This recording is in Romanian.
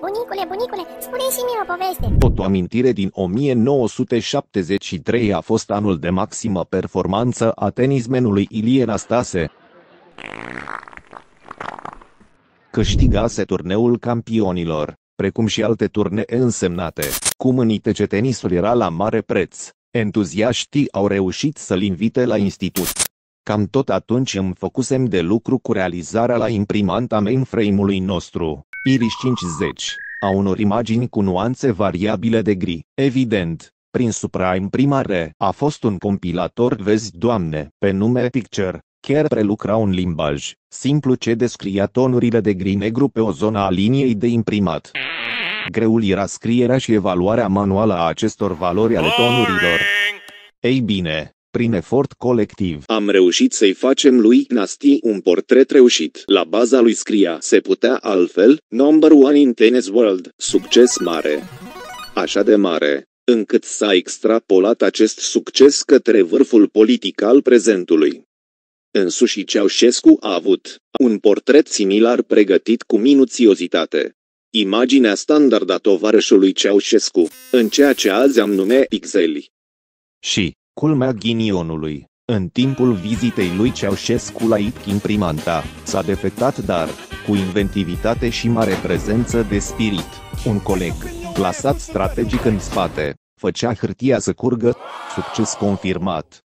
Bunicule, bunicule, spune și mie o poveste. O amintire din 1973 a fost anul de maximă performanță a tenismenului Ilie Nastase. Câștigase turneul campionilor, precum și alte turnee însemnate, cum în ITC tenisul era la mare preț. Entuziaștii au reușit să-l invite la institut. Cam tot atunci îmi făcusem de lucru cu realizarea la imprimanta mainframe-ului nostru, Iris 50, a unor imagini cu nuanțe variabile de gri. Evident, prin supraimprimare a fost un compilator Vezi Doamne, pe nume Picture, chiar prelucra un limbaj simplu ce descria tonurile de gri-negru pe o zonă a liniei de imprimat. Greul era scrierea și evaluarea manuală a acestor valori ale tonurilor. Ei bine, prin efort colectiv, am reușit să-i facem lui Nasty un portret reușit. La baza lui scria, se putea altfel, number one in tennis world, succes mare. Așa de mare, încât s-a extrapolat acest succes către vârful politic al prezentului. Însuși Ceaușescu a avut un portret similar pregătit cu minuțiozitate. Imaginea standard a tovarășului Ceaușescu, în ceea ce azi am nume pixeli. Și, culmea ghinionului, în timpul vizitei lui Ceaușescu la ITC Imprimanta, s-a defectat dar, cu inventivitate și mare prezență de spirit, un coleg, plasat strategic în spate, făcea hârtia să curgă, succes confirmat.